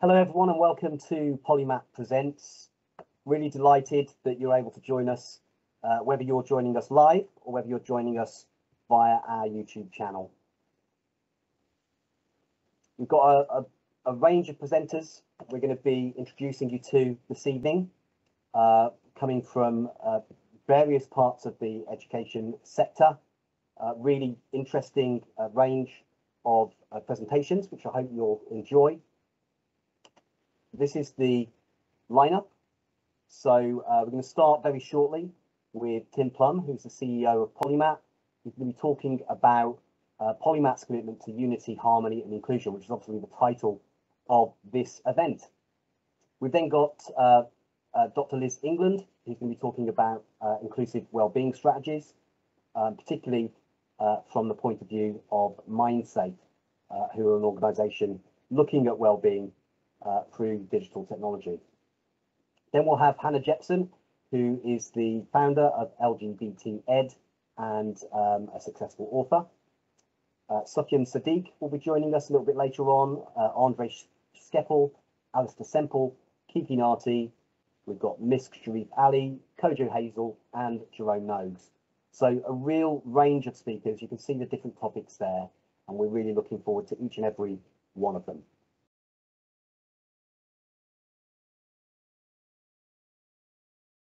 Hello, everyone, and welcome to PolyMAT Presents. Really delighted that you're able to join us, uh, whether you're joining us live or whether you're joining us via our YouTube channel. We've got a, a, a range of presenters we're going to be introducing you to this evening, uh, coming from uh, various parts of the education sector. Uh, really interesting uh, range of uh, presentations, which I hope you'll enjoy. This is the lineup. So uh, we're going to start very shortly with Tim Plum, who's the CEO of PolyMAT. He's going to be talking about uh, PolyMAT's commitment to unity, harmony, and inclusion, which is obviously the title of this event. We've then got uh, uh, Dr. Liz England, who's going to be talking about uh, inclusive wellbeing strategies, um, particularly uh, from the point of view of Mindsafe, who are an organisation looking at wellbeing uh, through digital technology. Then we'll have Hannah Jepson, who is the founder of LGBT Ed and um, a successful author. Uh, Sufyan Sadiq will be joining us a little bit later on. Uh, Andre Skeppel, Alistair Semple, Kiki Nati. We've got Misk Sharif Ali, Kojo Hazel, and Jerome Nogues. So a real range of speakers. You can see the different topics there, and we're really looking forward to each and every one of them.